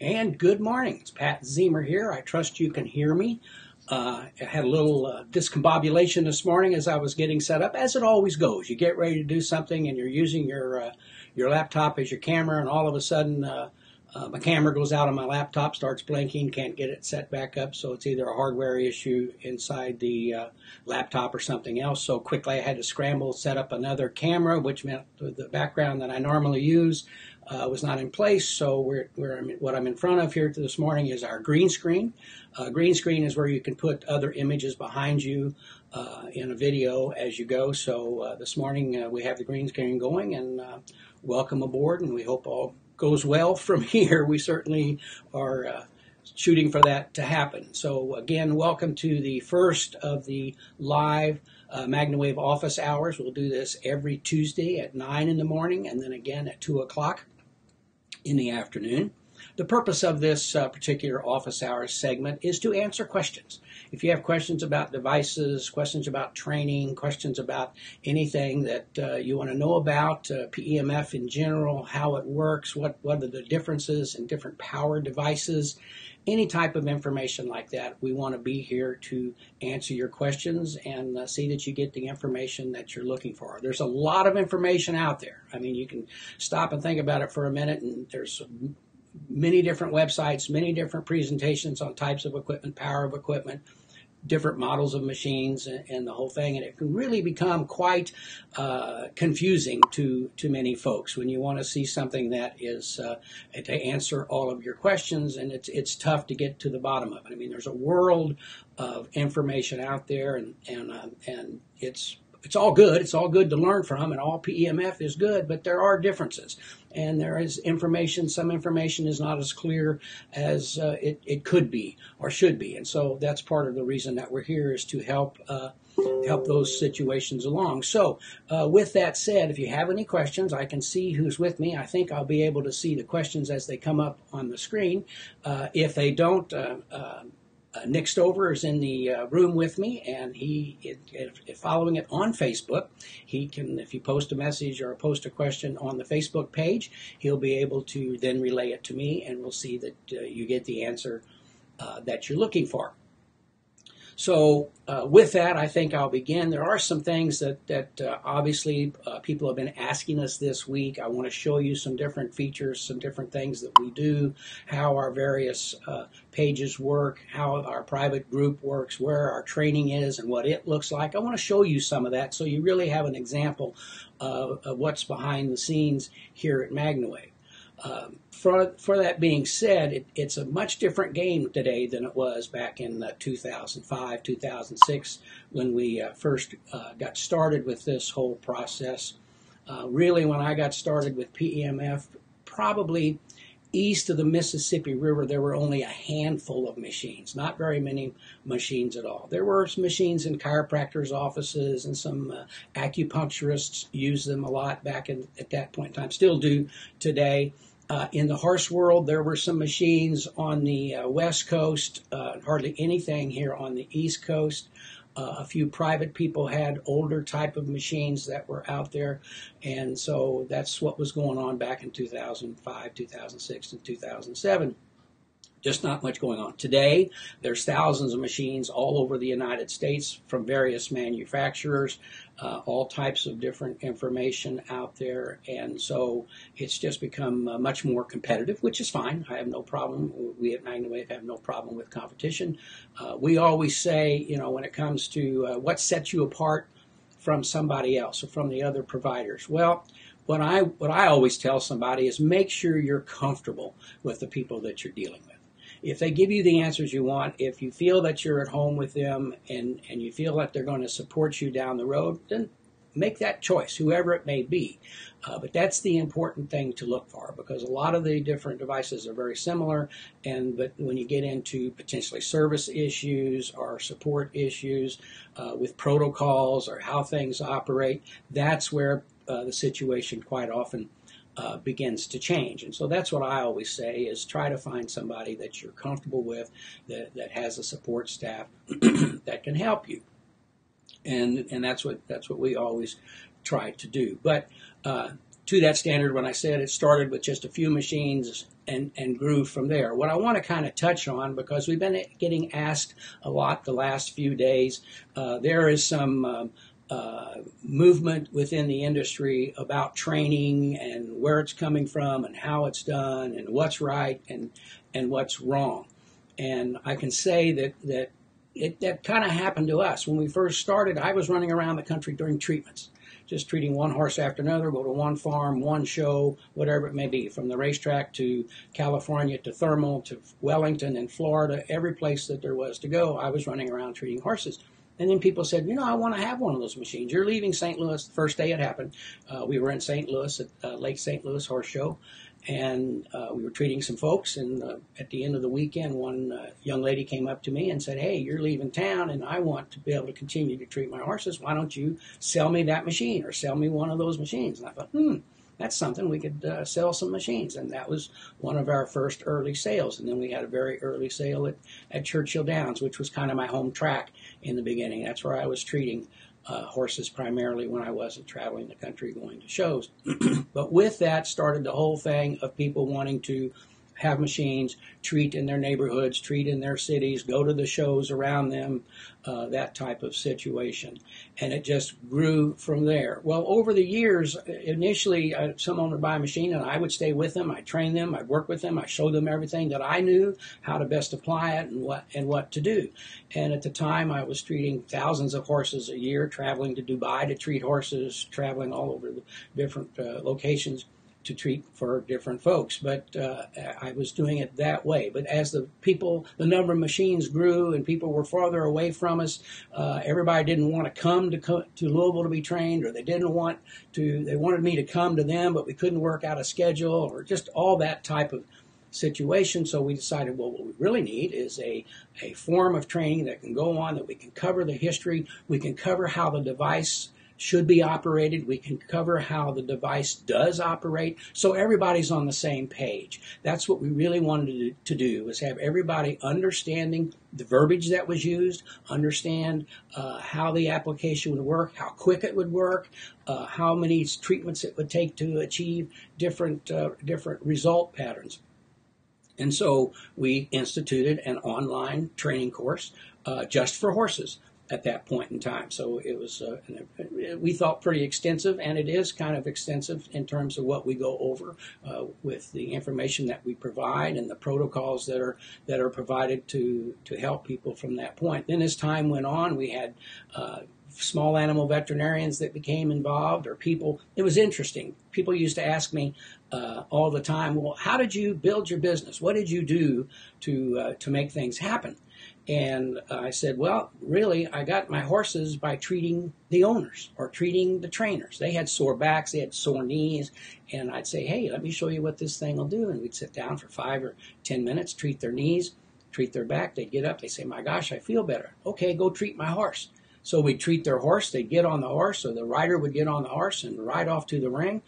And good morning. It's Pat Zemer here. I trust you can hear me. Uh, I had a little uh, discombobulation this morning as I was getting set up, as it always goes. You get ready to do something and you're using your uh, your laptop as your camera, and all of a sudden uh, uh, my camera goes out on my laptop, starts blinking, can't get it set back up. So it's either a hardware issue inside the uh, laptop or something else. So quickly I had to scramble, set up another camera, which meant the background that I normally use uh, was not in place. So we're, we're, what I'm in front of here this morning is our green screen. Uh, green screen is where you can put other images behind you uh, in a video as you go. So uh, this morning uh, we have the green screen going and uh, welcome aboard and we hope all goes well from here. We certainly are shooting for that to happen. So again, welcome to the first of the live uh, MagnaWave office hours. We'll do this every Tuesday at 9 in the morning and then again at 2 o'clock in the afternoon. The purpose of this uh, particular office hours segment is to answer questions. If you have questions about devices, questions about training, questions about anything that uh, you want to know about uh, PEMF in general, how it works, what, what are the differences in different power devices, any type of information like that, we want to be here to answer your questions and uh, see that you get the information that you're looking for. There's a lot of information out there. I mean, you can stop and think about it for a minute, and there's many different websites, many different presentations on types of equipment, power of equipment, different models of machines and, and, the whole thing, and it can really become quite uh, confusing to to many folks when you want to see something that is uh, to answer all of your questions, and it's it's tough to get to the bottom of it. I mean, there's a world of information out there, and and uh, and it's it's all good. It's all good to learn from, and all PEMF is good, but there are differences. And there is information, some information is not as clear as uh, it, it could be or should be. And so that's part of the reason that we're here is to help. Uh, help those situations along. So, uh, with that said, if you have any questions, I can see who's with me. I think I'll be able to see the questions as they come up on the screen. Uh, if they don't, uh, uh, Nick Stover is in the uh, room with me, and he, if, if following it on Facebook, he can, if you post a message or post a question on the Facebook page, he'll be able to then relay it to me, and we'll see that uh, you get the answer uh, that you're looking for. So uh, with that, I think I'll begin. There are some things that, that uh, obviously uh, people have been asking us this week. I want to show you some different features, some different things that we do, how our various uh, pages work, how our private group works, where our training is, and what it looks like. I want to show you some of that so you really have an example of, of what's behind the scenes here at MagnaWave. For, for that being said, it, it's a much different game today than it was back in uh, 2005, 2006, when we uh, first uh, got started with this whole process. Uh, really, when I got started with PEMF, probably east of the Mississippi River, there were only a handful of machines, not very many machines at all. There were machines in chiropractors' offices, and some uh, acupuncturists used them a lot back in, at that point in time, still do today. Uh, in the horse world, there were some machines on the uh, west coast, uh, hardly anything here on the east coast. Uh, a few private people had older type of machines that were out there, and so that's what was going on back in 2005, 2006, and 2007 just not much going on. Today, there's thousands of machines all over the United States from various manufacturers, uh, all types of different information out there, and so it's just become uh, much more competitive, which is fine. I have no problem. We at MagnaWave have no problem with competition. Uh, we always say, you know, when it comes to uh, what sets you apart from somebody else or from the other providers, well, what I what I always tell somebody is make sure you're comfortable with the people that you're dealing with if they give you the answers you want, if you feel that you're at home with them and, and you feel that they're going to support you down the road, then make that choice, whoever it may be. Uh, but that's the important thing to look for because a lot of the different devices are very similar. And but when you get into potentially service issues or support issues uh, with protocols or how things operate, that's where uh, the situation quite often uh, begins to change. And so that's what I always say is try to find somebody that you're comfortable with, that, that has a support staff that can help you. And, and that's what that's what we always try to do. But uh, to that standard when I said it started with just a few machines and, and grew from there. What I want to kind of touch on, because we've been getting asked a lot the last few days, uh, there is some um, uh, movement within the industry about training and where it's coming from and how it's done and what's right and, and what's wrong. And I can say that, that it, that kind of happened to us. When we first started, I was running around the country during treatments just treating one horse after another, go to one farm, one show, whatever it may be, from the racetrack to California to Thermal to Wellington and Florida, every place that there was to go, I was running around treating horses. And then people said, you know, I want to have one of those machines. You're leaving St. Louis the first day it happened. Uh, we were in St. Louis at uh, Lake St. Louis Horse Show, and uh, we were treating some folks. And uh, at the end of the weekend, one uh, young lady came up to me and said, "Hey, you're leaving town, and I want to be able to continue to treat my horses. Why don't you sell me that machine or sell me one of those machines?" And I thought, hmm. That's something we could uh, sell some machines, and that was one of our first early sales. And then we had a very early sale at, at Churchill Downs, which was kind of my home track in the beginning. That's where I was treating uh, horses primarily when I wasn't traveling the country going to shows. but with that started the whole thing of people wanting to have machines, treat in their neighborhoods, treat in their cities, go to the shows around them, uh, that type of situation. And it just grew from there. Well, over the years, initially, uh, someone would buy a machine and I would stay with them. I'd train them. I'd work with them. I showed them everything that I knew, how to best apply it and what, and what to do. And at the time, I was treating thousands of horses a year, traveling to Dubai to treat horses, traveling all over the different uh, locations to treat for different folks. But uh, I was doing it that way. But as the people, the number of machines grew and people were farther away from us, uh, everybody didn't want to come to, to Louisville to be trained, or they didn't want to, they wanted me to come to them, but we couldn't work out a schedule, or just all that type of situation. So we decided, well, what we really need is a, a form of training that can go on, that we can cover the history, we can cover how the device should be operated. We can cover how the device does operate, so everybody's on the same page. That's what we really wanted to do, was have everybody understanding the verbiage that was used, understand uh, how the application would work, how quick it would work, uh, how many treatments it would take to achieve different uh, different result patterns. And so we instituted an online training course uh, just for horses at that point in time. So it was, uh, we thought pretty extensive, and it is kind of extensive in terms of what we go over uh, with the information that we provide and the protocols that are that are provided to to help people from that point. Then as time went on, we had. Uh, small animal veterinarians that became involved or people it was interesting people used to ask me uh, all the time well how did you build your business what did you do to uh, to make things happen and I said, well, really, I got my horses by treating the owners or treating the trainers. They had sore backs, they had sore knees, and I'd say, hey, let me show you what this thing will do. And we'd sit down for five or ten minutes, treat their knees, treat their back. They'd get up, they'd say, my gosh, I feel better. Okay, go treat my horse. So we'd treat their horse, they'd get on the horse, or the rider would get on the horse and ride off to the ring.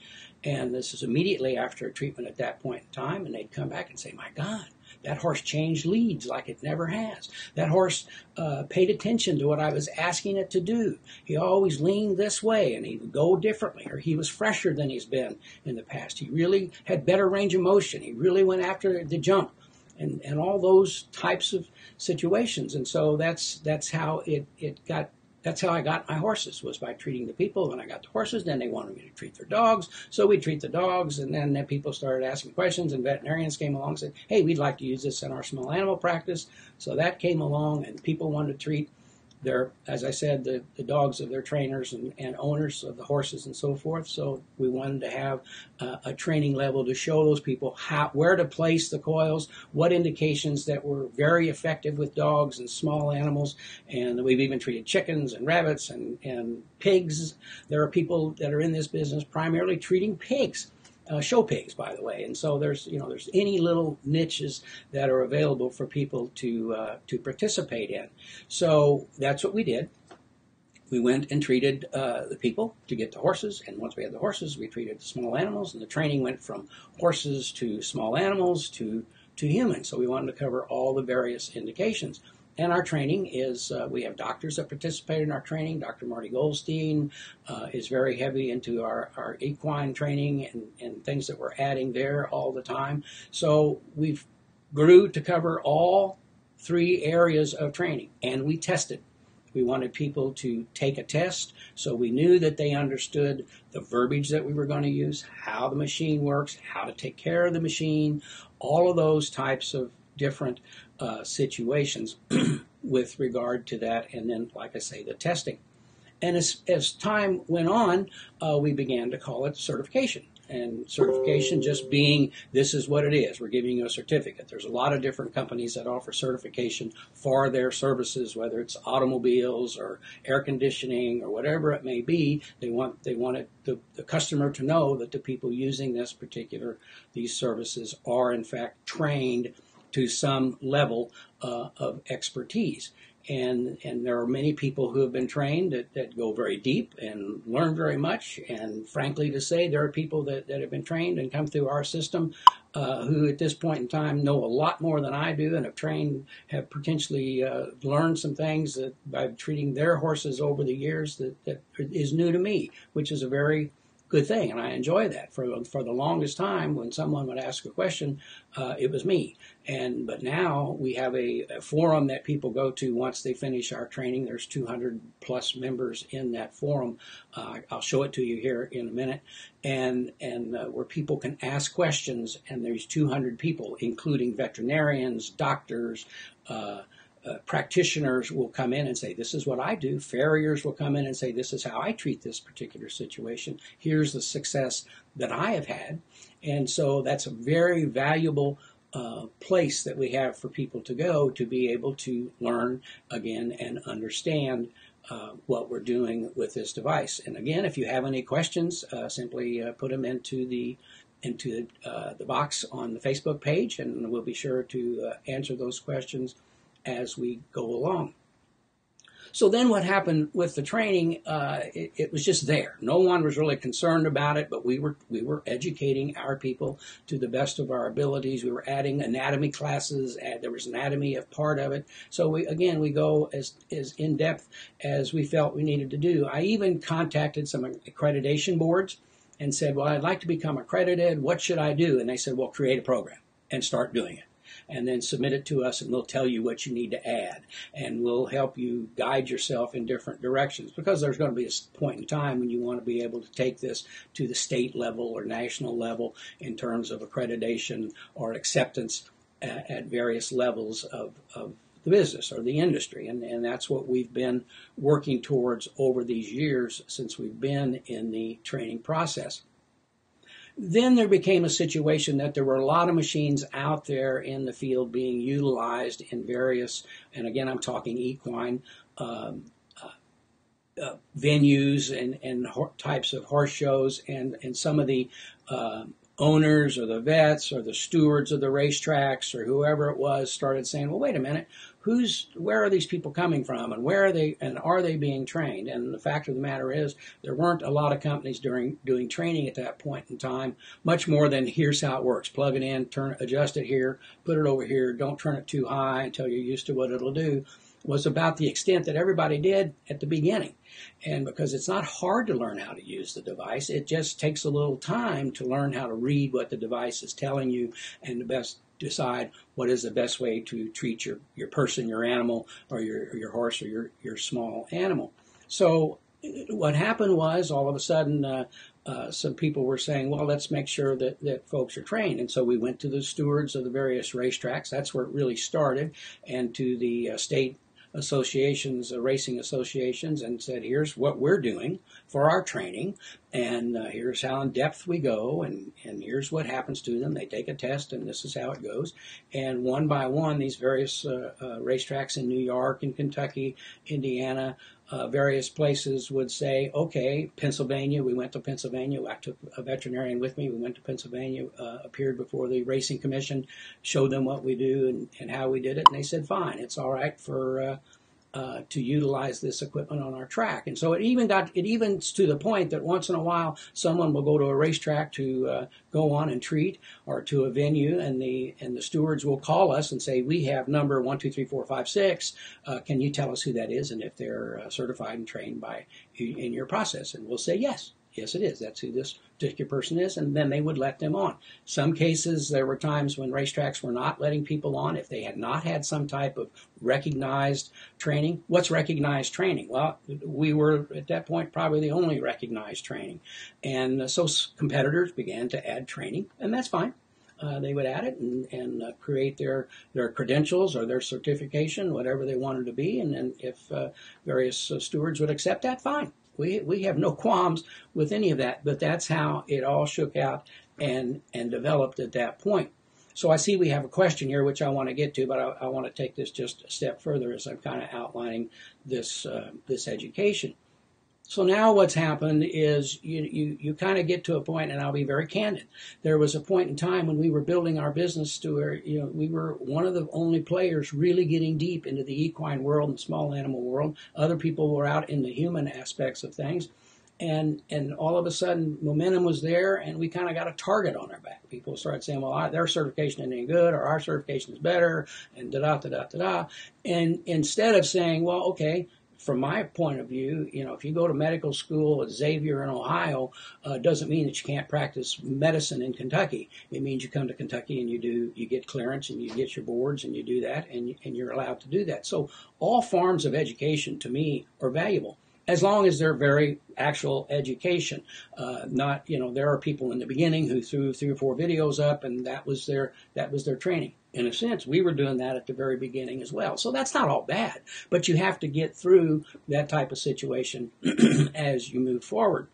And this is immediately after a treatment at that point in time, and they'd come back and say, my God, that horse changed leads like it never has. That horse uh, paid attention to what I was asking it to do. He always leaned this way and he would go differently, or he was fresher than he's been in the past. He really had better range of motion. He really went after the jump. And, and all those types of situations. And so that's that's how it, it got that's how I got my horses was by treating the people. When I got the horses, then they wanted me to treat their dogs, so we treat the dogs, and then, people started asking questions, and veterinarians came along and said, "Hey, we'd like to use this in our small animal practice." So that came along, and people wanted to treat they're, as I said, the, the dogs of their trainers and, and owners of the horses and so forth. So we wanted to have a training level to show those people how where to place the coils, what indications that were very effective with dogs and small animals. And we've even treated chickens and rabbits and, and pigs. There are people that are in this business primarily treating pigs uh, show pigs, by the way. And so there's you know there's any little niches that are available for people to uh, to participate in. So that's what we did. We went and treated uh, the people to get the horses, and once we had the horses, we treated the small animals, and the training went from horses to small animals to to humans. So we wanted to cover all the various indications. And our training is uh, we have doctors that participate in our training. Dr. Marty Goldstein uh, is very heavy into our, our equine training and, and things that we're adding there all the time. So we've grew to cover all three areas of training, and we tested. We wanted people to take a test so we knew that they understood the verbiage that we were going to use, how the machine works, how to take care of the machine, all of those types of different uh, situations with regard to that. And then, like I say, the testing. And as, as time went on, uh, we began to call it certification and certification just being this is what it is. We're giving you a certificate. There's a lot of different companies that offer certification for their services, whether it's automobiles or air conditioning or whatever it may be. They want they want it, the, the customer to know that the people using this particular these services are in fact trained to some level uh, of expertise. And and there are many people who have been trained that, that go very deep and learn very much. And frankly to say there are people that, that have been trained and come through our system uh, who at this point in time know a lot more than I do and have trained have potentially uh, learned some things that by treating their horses over the years that, that is new to me which is a very good thing, and I enjoy that. For for the longest time, when someone would ask a question, uh, it was me. And but now we have a, a, forum that people go to once they finish our training. There's 200 plus members in that forum. Uh, I'll show it to you here in a minute, and and uh, where people can ask questions. And there's 200 people, including veterinarians, doctors. Uh, practitioners will come in and say, This is what I do. Farriers will come in and say, This is how I treat this particular situation. Here's the success that I have had. And so that's a very valuable uh, place that we have for people to go to be able to learn again and understand uh, what we're doing with this device. And again, if you have any questions, uh, simply uh, put them into the into the box on the Facebook page, and we'll be sure to answer those questions as we go along. So then what happened with the training, uh, it, it, was just there. No one was really concerned about it, but we were, we were educating our people to the best of our abilities. We were adding anatomy classes. Add, there was anatomy of part of it. So we, again, we go as, as in depth as we felt we needed to do. I even contacted some accreditation boards and said, well, I'd like to become accredited. What should I do? And they said, well, create a program and start doing it and then submit it to us and we'll tell you what you need to add and we'll help you guide yourself in different directions because there's going to be a point in time when you want to be able to take this to the state level or national level in terms of accreditation or acceptance at, various levels of, of the business or the industry. And, and that's what we've been working towards over these years since we've been in the training process. Then there became a situation that there were a lot of machines out there in the field being utilized in various, and again, I'm talking equine um, uh, uh, venues and, and ho- types of horse shows, and, and some of the uh, owners or the vets or the stewards of the racetracks or whoever it was started saying, well, wait a minute, who's where are these people coming from and where are they and are they being trained? And the fact of the matter is there weren't a lot of companies during doing training at that point in time much more than here's how it works. Plug it in turn adjust it here put it over here don't turn it too high until you're used to what it'll do was about the extent that everybody did at the beginning. And because it's not hard to learn how to use the device it just takes a little time to learn how to read what the device is telling you and the best decide what is the best way to treat your, your person, your animal, or your, your horse, or your, your small animal. So what happened was all of a sudden uh, uh, some people were saying, well, let's make sure that, that folks are trained. And so we went to the stewards of the various racetracks. That's where it really started, and to the uh, state associations, uh, racing associations, and said, here's what we're doing for our training, and uh, here's how in depth we go, and, and here's what happens to them. They take a test, and this is how it goes. And one by one, these various uh, uh racetracks in New York and Kentucky, Indiana, uh, various places would say, okay, Pennsylvania, we went to Pennsylvania. I took a veterinarian with me. We went to Pennsylvania, uh, appeared before the Racing Commission, showed them what we do and, and, how we did it. And they said, fine, it's all right for, uh, to utilize this equipment on our track. And so it even got it even to the point that once in a while someone will go to a racetrack to uh, go on and treat or to a venue, and the and the stewards will call us and say, "We have number one, two, three, four, five, six. Uh, can you tell us who that is and if they're uh, certified and trained by in your process?" And we'll say yes. Yes, it is. That's who this particular person is, and then they would let them on. Some cases, there were times when racetracks were not letting people on if they had not had some type of recognized training. What's recognized training? Well, we were at that point probably the only recognized training, and so competitors began to add training, and that's fine. Uh, they would add it and, and uh, create their, their credentials or their certification, whatever they wanted to be. And then if uh, various uh, stewards would accept that, fine. We, we have no qualms with any of that, but that's how it all shook out and, and developed at that point. So I see we have a question here, which I want to get to, but I, I want to take this just a step further as I'm kind of outlining this uh, this education. So now what's happened is you, you, you kind of get to a point, and I'll be very candid. There was a point in time when we were building our business to where, you know, we were one of the only players really getting deep into the equine world and small animal world. Other people were out in the human aspects of things. And, and all of a sudden, momentum was there, and we kind of got a target on our back. People started saying, well, their certification isn't any good, or our certification is better, and da da da da da. And instead of saying, well, okay, from my point of view, you know, if you go to medical school at Xavier in Ohio, uh, doesn't mean that you can't practice medicine in Kentucky. It means you come to Kentucky and you do, you get clearance and you get your boards and you do that and, and you're allowed to do that. So all forms of education to me are valuable as long as they're very actual education. Uh, not, you know, there are people in the beginning who threw three or four videos up and that was their, that was their training in a sense, we were doing that at the very beginning as well. So that's not all bad, but you have to get through that type of situation as you move forward.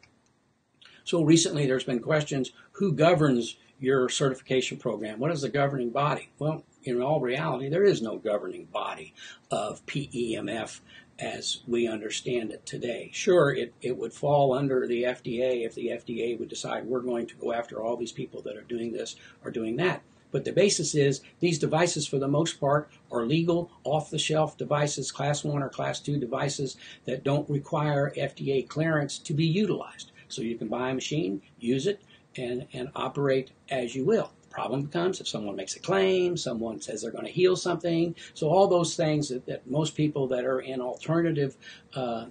So recently there's been questions who governs your certification program? What is the governing body? Well, in all reality, there is no governing body of PEMF as we understand it today. Sure, it, it would fall under the FDA if the FDA would decide we're going to go after all these people that are doing this or doing that. But the basis is these devices, for the most part, are legal, off the shelf devices, class one or class two devices that don't require FDA clearance to be utilized. So you can buy a machine, use it, and, and operate as you will. Problem becomes if someone makes a claim, someone says they're going to heal something. So all those things that, that most people that are in alternative, uh,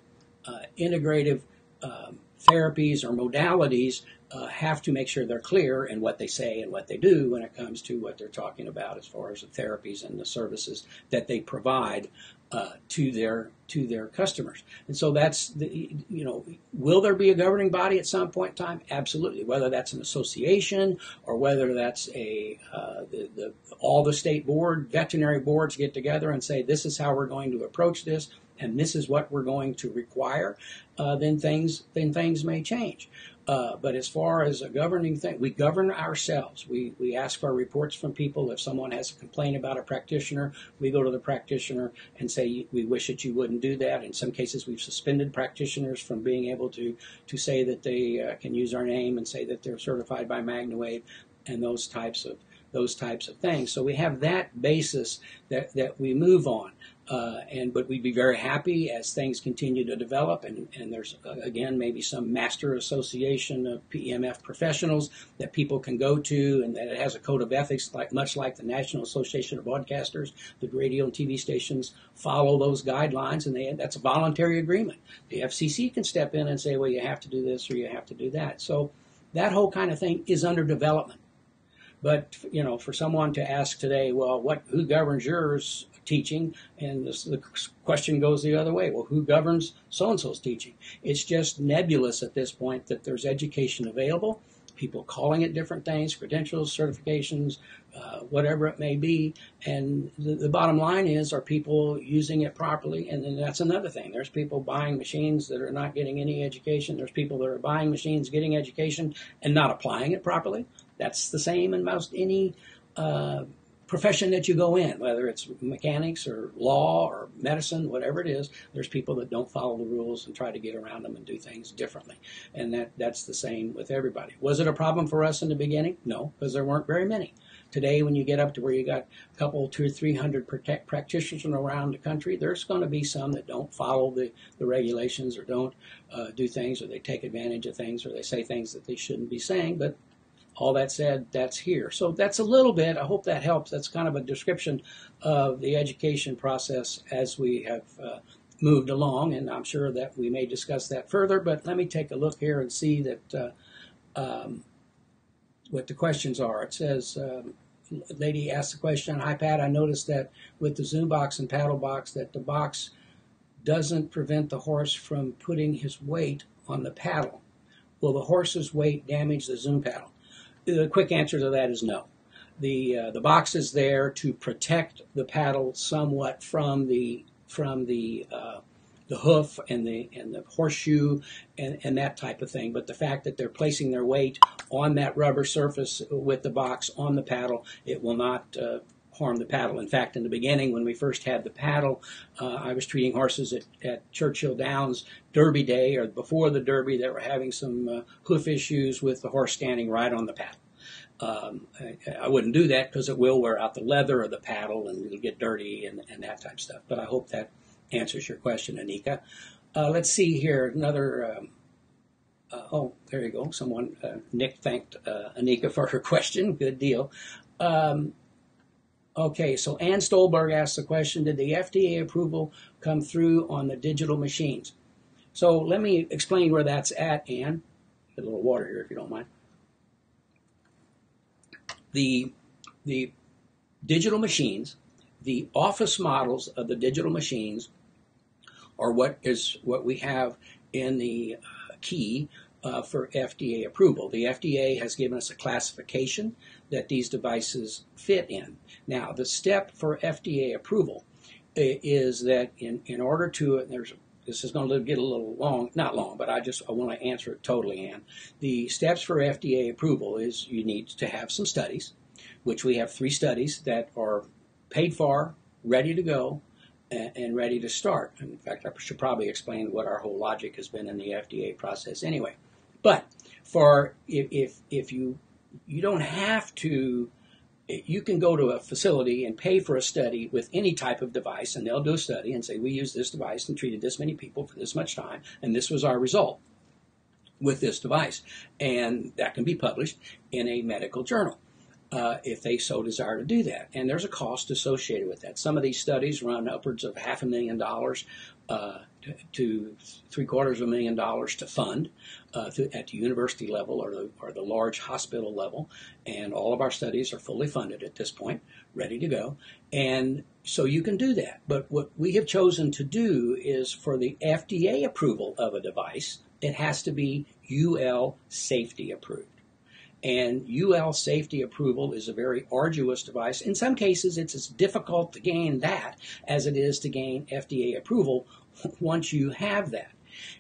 uh, integrative um, therapies or modalities uh, have to make sure they're clear in what they say and what they do when it comes to what they're talking about as far as the therapies and the services that they provide uh, to their to their customers. And so that's the you know will there be a governing body at some point in time? Absolutely. Whether that's an association or whether that's a uh, the, the all the state board veterinary boards get together and say this is how we're going to approach this and this is what we're going to require, uh, then things then things may change. Uh, but as far as a governing thing, we govern ourselves. We, we ask for reports from people. If someone has a complaint about a practitioner, we go to the practitioner and say, we wish that you wouldn't do that. In some cases, we've suspended practitioners from being able to, to say that they uh, can use our name and say that they're certified by MagnaWave and those types of those types of things. So we have that basis that, that we move on. Uh, and but we'd be very happy as things continue to develop, and, and there's uh, again maybe some master association of PEMF professionals that people can go to, and that it has a code of ethics, like much like the National Association of Broadcasters. The radio and TV stations follow those guidelines, and they, that's a voluntary agreement. The FCC can step in and say, well, you have to do this or you have to do that. So that whole kind of thing is under development. But you know, for someone to ask today, well, what who governs yours? Teaching, and this, the question goes the other way. Well, who governs so and so's teaching? It's just nebulous at this point that there's education available, people calling it different things, credentials, certifications, uh, whatever it may be. And the, the, bottom line is, are people using it properly? And then that's another thing. There's people buying machines that are not getting any education. There's people that are buying machines, getting education, and not applying it properly. That's the same in most any. Uh, profession that you go in, whether it's mechanics or law or medicine, whatever it is, there's people that don't follow the rules and try to get around them and do things differently. And that, that's the same with everybody. Was it a problem for us in the beginning? No, because there weren't very many. today, when you get up to where you got a couple, two or three hundred practitioners around the country, there's going to be some that don't follow the, the regulations or don't uh, do things or they take advantage of things or they say things that they shouldn't be saying. But all that said, that's here. So that's a little bit, I hope that helps. That's kind of a description of the education process as we have uh, moved along, and I'm sure that we may discuss that further. But let me take a look here and see that uh, um, what the questions are. It says, um, lady asked the question on iPad. I noticed that with the Zoom box and paddle box, that the box doesn't prevent the horse from putting his weight on the paddle. Will the horse's weight damage the Zoom paddle? The quick answer to that is no. The uh, the box is there to protect the paddle somewhat from the from the uh, the hoof and the and the horseshoe and, and that type of thing. But the fact that they're placing their weight on that rubber surface with the box on the paddle, it will not uh, harm the paddle. In fact, in the beginning, when we first had the paddle, uh, I was treating horses at, at, Churchill Downs Derby Day or before the Derby that were having some uh, hoof issues with the horse standing right on the paddle. Um, I, I, wouldn't do that because it will wear out the leather of the paddle and it'll get dirty and, and that type of stuff. But I hope that answers your question, Anika. Uh, let's see here. Another. Um, uh, oh, there you go. Someone, uh, Nick thanked uh, Anika for her question. Good deal. Um, Okay, so Ann Stolberg asked the question Did the FDA approval come through on the digital machines? So let me explain where that's at, Ann. Get a little water here if you don't mind. The, the digital machines, the office models of the digital machines are what is what we have in the key uh, for FDA approval. The FDA has given us a classification that these devices fit in. Now, the step for FDA approval is that in, in order to, there's this is going to get a little long, not long, but I just I want to answer it totally, Ann. The steps for FDA approval is you need to have some studies, which we have three studies that are paid for, ready to go, and ready to start. In fact, I should probably explain what our whole logic has been in the FDA process anyway. But for if if, if you you don't have to you can go to a facility and pay for a study with any type of device, and they'll do a study and say, We used this device and treated this many people for this much time, and this was our result with this device. And that can be published in a medical journal. Uh, if they so desire to do that. And there's a cost associated with that. Some of these studies run upwards of half a million dollars uh, to three quarters of a million dollars to fund uh, at the university level or the, or the large hospital level. And all of our studies are fully funded at this point, ready to go. And so you can do that. But what we have chosen to do is for the FDA approval of a device, it has to be UL safety approved. And UL safety approval is a very arduous device. In some cases, it's as difficult to gain that as it is to gain FDA approval once you have that.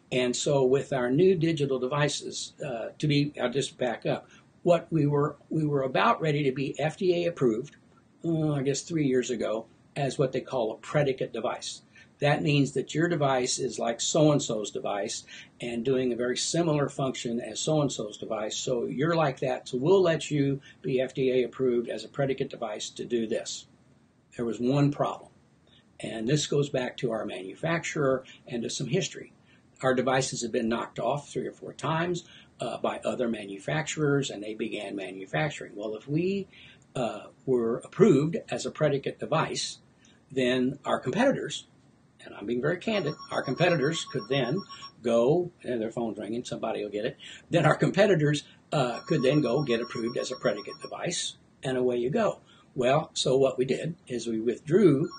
And so, with our new digital devices, uh, to be, I'll just back up. What we were we were about ready to be FDA approved, uh, I guess three years ago, as what they call a predicate device. That means that your device is like so and so's device and doing a very similar function as so and so's device. So you're like that. So we'll let you be FDA approved as a predicate device to do this. There was one problem. And this goes back to our manufacturer and to some history. Our devices have been knocked off three or four times uh, by other manufacturers, and they began manufacturing. Well, if we uh, were approved as a predicate device, then our competitors, and I'm being very candid, our competitors could then go, and their phone's ringing, somebody will get it, then our competitors uh, could then go get approved as a predicate device, and away you go. Well, so what we did is we withdrew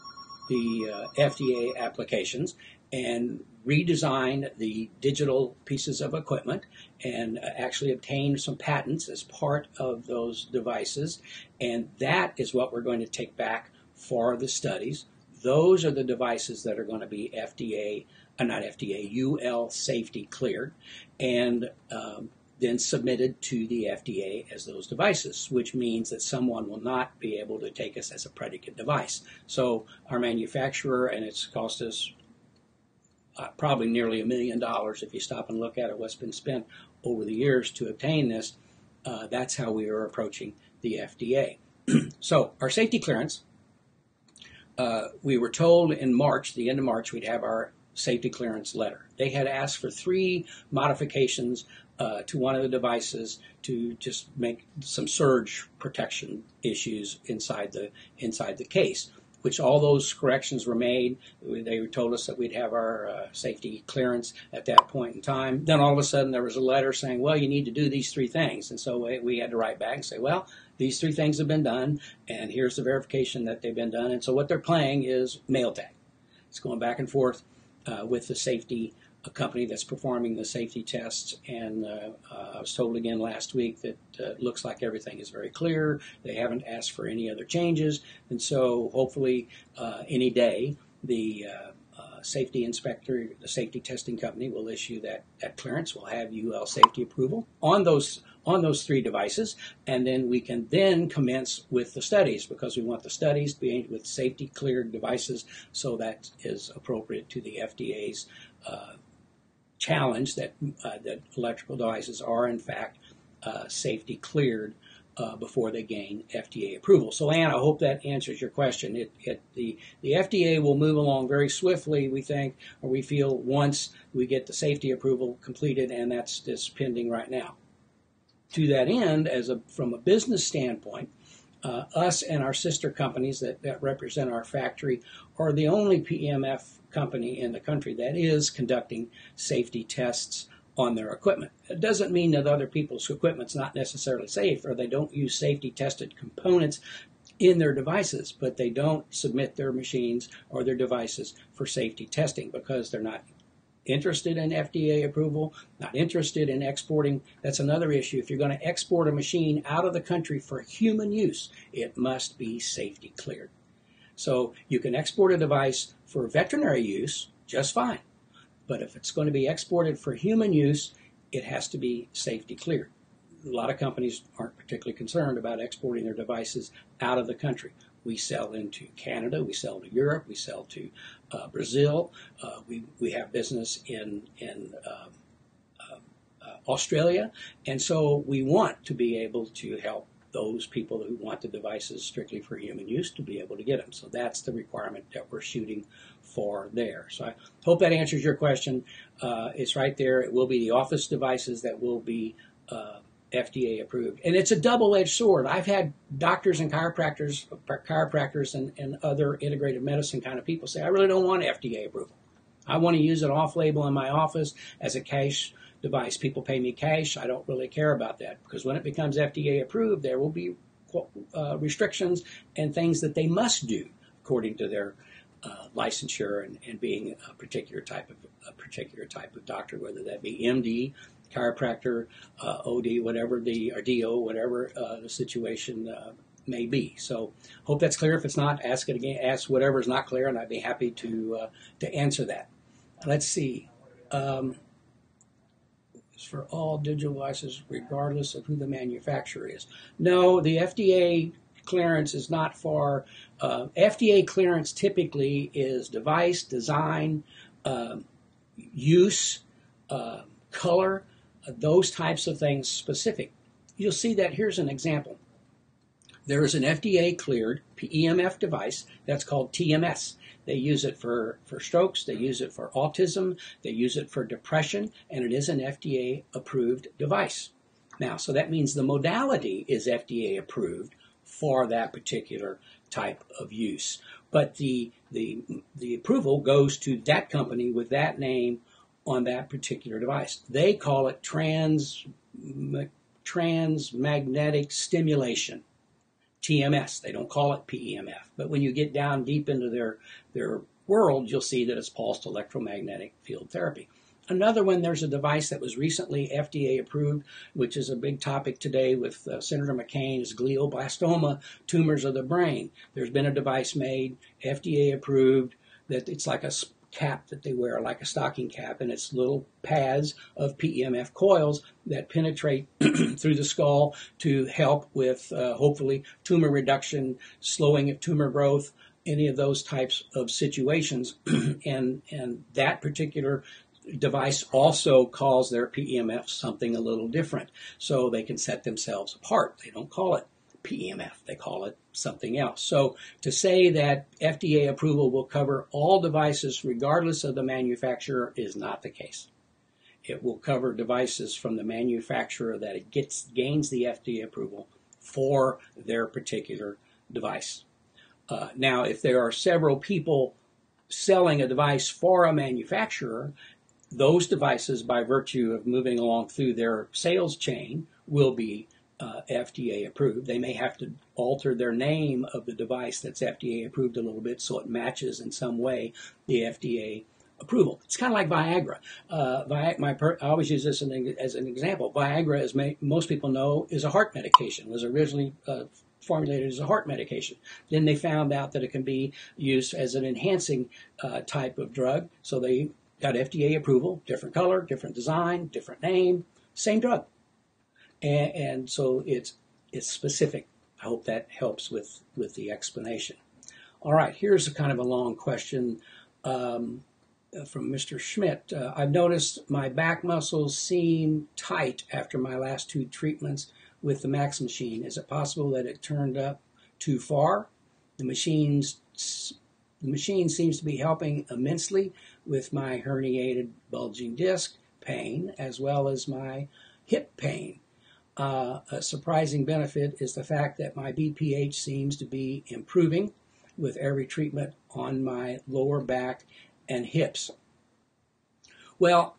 the uh, FDA applications and redesigned the digital pieces of equipment and uh, actually obtained some patents as part of those devices. And that is what we're going to take back for the studies. Those are the devices that are going to be FDA, uh, not FDA, UL safety cleared. And um, then submitted to the FDA as those devices, which means that someone will not be able to take us as a predicate device. So our manufacturer, and it's cost us uh, probably nearly a million dollars if you stop and look at it, what's been spent over the years to obtain this. Uh, that's how we are approaching the FDA. so our safety clearance, uh, we were told in March, the end of March, we'd have our safety clearance letter. They had asked for three modifications uh, to one of the devices to just make some surge protection issues inside the inside the case. Which all those corrections were made. They told us that we'd have our uh, safety clearance at that point in time. Then all of a sudden there was a letter saying, "Well, you need to do these three things," and so we had to write back and say, "Well, these three things have been done, and here's the verification that they've been done." And so what they're playing is mail tag. It's going back and forth uh, with the safety a company that's performing the safety tests. And uh, uh, I was told again last week that uh, it looks like everything is very clear. They haven't asked for any other changes. And so hopefully, uh, any day, the uh, uh, safety inspector, the safety testing company, will issue that, that clearance. We'll have UL safety approval on those on those three devices, and then we can then commence with the studies because we want the studies to be with safety cleared devices, so that is appropriate to the FDA's uh, challenge that uh, that electrical devices are in fact uh, safety cleared uh, before they gain FDA approval. So, Ann, I hope that answers your question. It, it, the, the FDA will move along very swiftly, we think, or we feel, once we get the safety approval completed, and that's, that's pending right now. To that end, as a, from a business standpoint, uh, us and our sister companies that, that represent our factory are the only PEMF company in the country that is conducting safety tests on their equipment. It doesn't mean that other people's equipment's not necessarily safe or they don't use safety tested components in their devices, but they don't submit their machines or their devices for safety testing because they're not interested in FDA approval, not interested in exporting. That's another issue. If you're going to export a machine out of the country for human use, it must be safety cleared. So you can export a device for veterinary use just fine. But if it's going to be exported for human use, it has to be safety cleared. A lot of companies aren't particularly concerned about exporting their devices out of the country. We sell into Canada, we sell to Europe, we sell to uh, Brazil, uh, we, we have business in, in um, uh, uh, Australia, and so we want to be able to help those people who want the devices strictly for human use to be able to get them. So that's the requirement that we're shooting for there. So I hope that answers your question. Uh, it's right there. It will be the office devices that will be uh, FDA approved. And it's a double edged sword. I've had doctors and chiropractors, chiropractors and, and other integrative medicine kind of people say, I really don't want FDA approval. I want to use it off label in my office as a cash device. People pay me cash. I don't really care about that because when it becomes FDA approved, there will be uh, restrictions and things that they must do according to their uh, licensure and, and, being a particular type of a particular type of doctor, whether that be MD, chiropractor, uh, OD, whatever the or DO, whatever uh, the situation uh, may be. So, hope that's clear. If it's not, ask it again. Ask whatever is not clear, and I'd be happy to uh, to answer that. Let's see. Um, for all digital devices, regardless of who the manufacturer is. No, the FDA clearance is not for uh, FDA clearance. Typically, is device design, uh, use, uh, color, uh, those types of things specific. You'll see that here's an example. There is an FDA cleared PEMF device that's called TMS. They use it for, for strokes, they use it for autism, they use it for depression, and it is an FDA approved device. Now, so that means the modality is FDA approved for that particular type of use. But the, the, the approval goes to that company with that name on that particular device. They call it trans, transmagnetic stimulation. TMS. They don't call it PEMF. But when you get down deep into their, their world, you'll see that it's pulsed electromagnetic field therapy. Another one, there's a device that was recently FDA approved, which is a big topic today with uh, Senator McCain's glioblastoma tumors of the brain. There's been a device made, FDA approved, that it's like a cap that they wear, like a stocking cap, and it's little pads of PEMF coils that penetrate through the skull to help with uh, hopefully tumor reduction, slowing of tumor growth, any of those types of situations. and and that particular device also calls their PEMF something a little different, so they can set themselves apart. They don't call it PEMF. They call it something else. So to say that FDA approval will cover all devices regardless of the manufacturer is not the case. It will cover devices from the manufacturer that it gets gains the FDA approval for their particular device. Uh, now, if there are several people selling a device for a manufacturer, those devices, by virtue of moving along through their sales chain, will be uh, FDA approved. They may have to alter their name of the device that's FDA approved a little bit so it matches in some way the FDA approval. It's kind of like Viagra. Uh, Vi- per- I always use this as an example. Viagra, as may- most people know, is a heart medication. Was originally uh, formulated as a heart medication. Then they found out that it can be used as an enhancing uh, type of drug. So they got FDA approval, different color, different design, different name, same drug. And, and so it's it's specific. I hope that helps with with the explanation. All right, here's a kind of a long question. Um, from Mr. Schmidt. Uh, I've noticed my back muscles seem tight after my last two treatments with the Max machine. Is it possible that it turned up too far? The machine's the machine seems to be helping immensely with my herniated bulging disc pain as well as my hip pain. Uh, a surprising benefit is the fact that my BPH seems to be improving with every treatment on my lower back and hips. Well,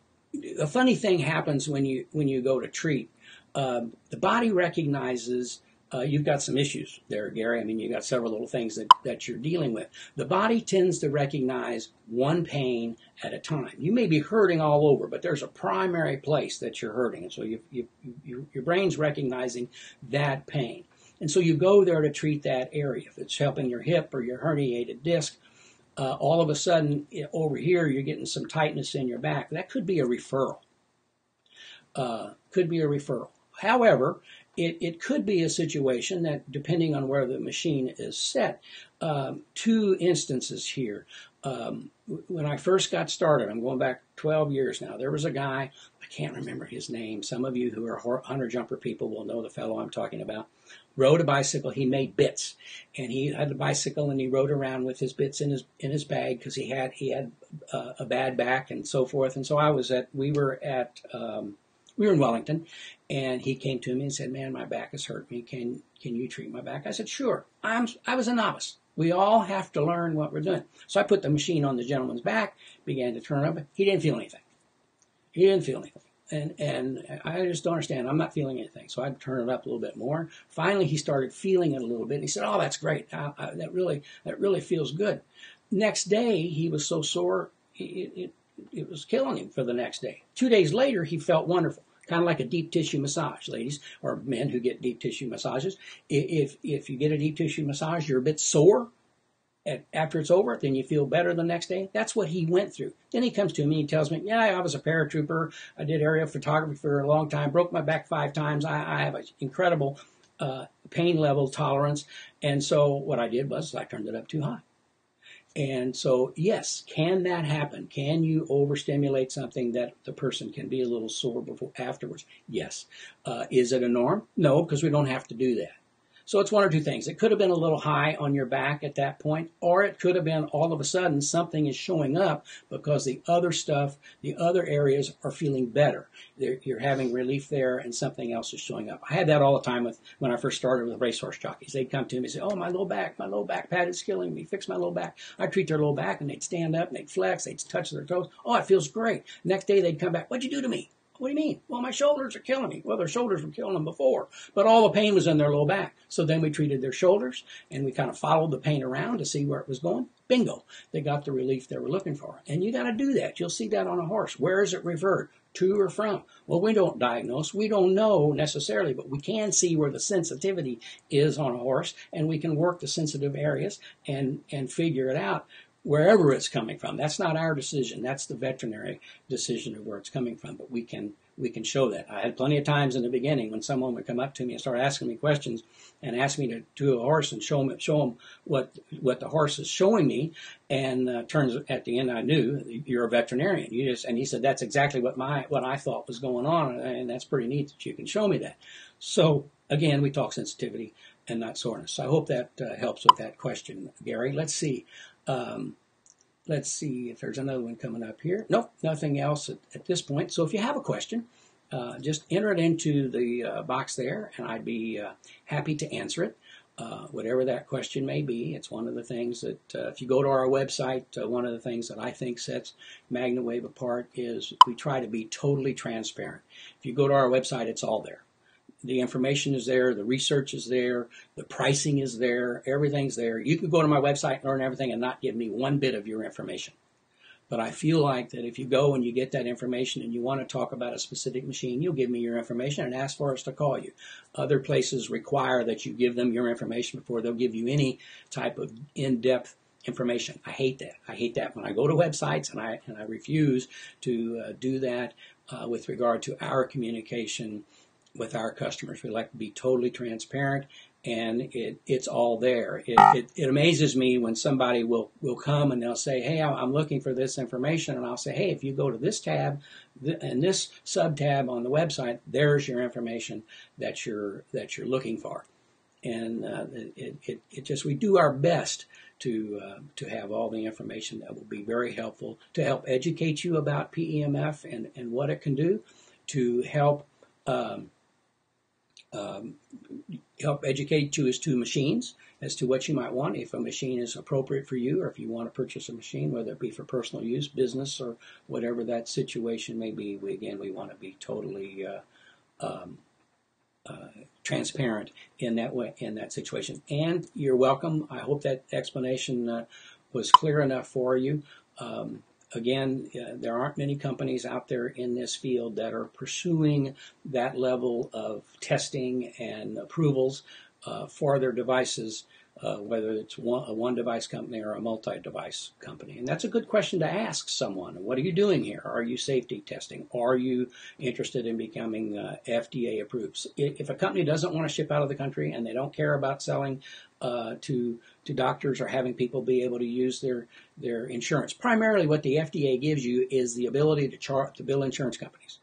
a funny thing happens when you when you go to treat. Um, the body recognizes uh, you've got some issues there, Gary. I mean, you've got several little things that, that you're dealing with. The body tends to recognize one pain at a time. You may be hurting all over, but there's a primary place that you're hurting. And so you, you, you, your brain's recognizing that pain. And so you go there to treat that area. If it's helping your hip or your herniated disc, uh, all of a sudden over here you're getting some tightness in your back. That could be a referral. Uh, could be a referral. However, it, it could be a situation that, depending on where the machine is set, um, two instances here. Um, when I first got started, I'm going back 12 years now, there was a guy, I can't remember his name. Some of you who are hunter jumper people will know the fellow I'm talking about rode a bicycle. He made bits, and he had a bicycle and he rode around with his bits in his in his bag because he had he had uh, a bad back and so forth. And so I was at we were at um, we were in Wellington, and he came to me and said, "Man, my back has hurt me. Can can you treat my back?" I said, "Sure." I'm I was a novice. We all have to learn what we're doing. So I put the machine on the gentleman's back, began to turn up. He didn't feel anything. He didn't feel anything and and I just don't understand. I'm not feeling anything, so I'd turn it up a little bit more. Finally, he started feeling it a little bit. And he said, "Oh, that's great. I, I, that really that really feels good." Next day, he was so sore, it, it it was killing him for the next day. Two days later, he felt wonderful, kind of like a deep tissue massage, ladies or men who get deep tissue massages. If if you get a deep tissue massage, you're a bit sore after it's over, then you feel better the next day. That's what he went through. Then he comes to me and he tells me, Yeah, I was a paratrooper. I did aerial photography for a long time, broke my back five times. I, I have an incredible uh, pain level tolerance. And so what I did was I turned it up too high. And so, yes, can that happen? Can you overstimulate something that the person can be a little sore before afterwards? Yes. Uh, is it a norm? No, because we don't have to do that. So it's one or two things. It could have been a little high on your back at that point, or it could have been all of a sudden something is showing up because the other stuff, the other areas are feeling better. You're having relief there and something else is showing up. I had that all the time with when I first started with racehorse jockeys. They'd come to me and say, Oh, my low back, my low back pad is killing me. Fix my low back. I'd treat their low back and they'd stand up and they'd flex, they'd touch their toes. Oh, it feels great. Next day they'd come back. What'd you do to me? What do you mean? Well, my shoulders are killing me. Well, their shoulders were killing them before, but all the pain was in their low back. So then we treated their shoulders and we kind of followed the pain around to see where it was going. Bingo. They got the relief they were looking for. And you got to do that. You'll see that on a horse. Where is it revert? To or from? Well, we don't diagnose. We don't know necessarily, but we can see where the sensitivity is on a horse and we can work the sensitive areas and, and figure it out wherever it's coming from. That's not our decision. That's the veterinary decision of where it's coming from. But we can we can show that. I had plenty of times in the beginning when someone would come up to me and start asking me questions and ask me to do a horse and show them show them what what the horse is showing me. And uh, turns at the end, I knew you're a veterinarian. You just and he said that's exactly what my what I thought was going on, and that's pretty neat that you can show me that. So again, we talk sensitivity and not soreness. So I hope that uh, helps with that question, Gary. Let's see. Um, let's see if there's another one coming up here. Nope, nothing else at, at this point. So if you have a question, uh, just enter it into the uh, box there, and I'd be uh, happy to answer it. Uh, whatever that question may be, it's one of the things that, uh, if you go to our website, uh, one of the things that I think sets MagnaWave apart is we try to be totally transparent. If you go to our website, it's all there. The information is there, the research is there, the pricing is there, everything's there. You can go to my website and learn everything and not give me one bit of your information. But I feel like that if you go and you get that information and you want to talk about a specific machine, you'll give me your information and ask for us to call you. Other places require that you give them your information before they'll give you any type of in-depth information. I hate that. I hate that when I go to websites and I and I refuse to uh, do that uh, with regard to our communication with our customers. We like to be totally transparent and it, it's all there. It, it, it, amazes me when somebody will, will come and they'll say, Hey, I'm looking for this information. And I'll say, Hey, if you go to this tab and this sub tab on the website, there's your information that you're, that you're looking for. And uh, it, it, it just, we do our best to, uh, to have all the information that will be very helpful to help educate you about PEMF and, and what it can do, to help um, um, help educate you as to machines, as to what you might want, if a machine is appropriate for you, or if you want to purchase a machine, whether it be for personal use, business, or whatever that situation may be. We, again, we want to be totally uh, um, uh, transparent in that way, in that situation. And you're welcome. I hope that explanation uh, was clear enough for you. Um, again, uh, there aren't many companies out there in this field that are pursuing that level of testing and approvals uh, for their devices, uh, whether it's one, a one device company or a multi device company. And that's a good question to ask someone. What are you doing here? Are you safety testing? Are you interested in becoming uh, FDA approved? If a company doesn't want to ship out of the country and they don't care about selling uh, to to doctors or having people be able to use their their insurance. Primarily, what the FDA gives you is the ability to char- to bill insurance companies.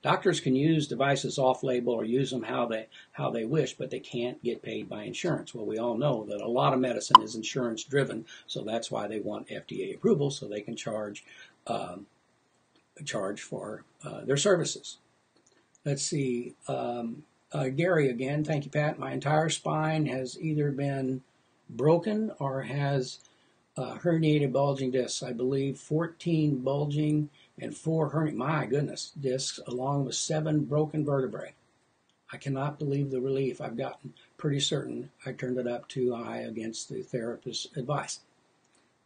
Doctors can use devices off-label or use them how they how they wish, but they can't get paid by insurance. Well, we all know that a lot of medicine is insurance driven, so that's why they want FDA approval so they can charge um, charge for uh, their services. Let's see. Um, uh, Gary again, thank you, Pat. My entire spine has either been broken or has uh, herniated bulging discs. I believe 14 bulging and four herniated, my goodness, discs, along with seven broken vertebrae. I cannot believe the relief I've gotten. Pretty certain I turned it up too high against the therapist's advice.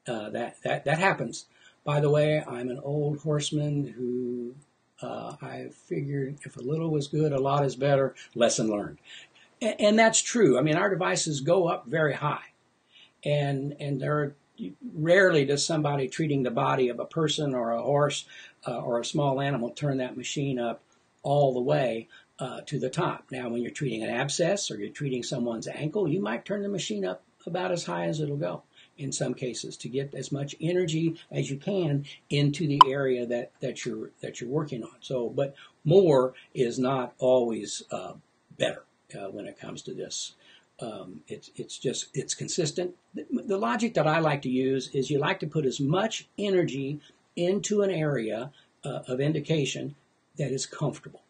Uh, that, that, that happens. By the way, I'm an old horseman who uh, I figured if a little was good, a lot is better. Lesson learned. And, and that's true. I mean, our devices go up very high. And, and there are, rarely does somebody treating the body of a person or a horse uh, or a small animal turn that machine up all the way uh, to the top. Now, when you're treating an abscess or you're treating someone's ankle, you might turn the machine up about as high as it'll go in some cases to get as much energy as you can into the area that, that you're that you're working on. So, but more is not always uh, better uh, when it comes to this. Um, it's it's just it's consistent. The, the logic that I like to use is you like to put as much energy into an area uh, of indication that is comfortable